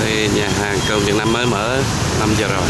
Đây nhà hàng cơm Việt Nam mới mở 5 giờ rồi.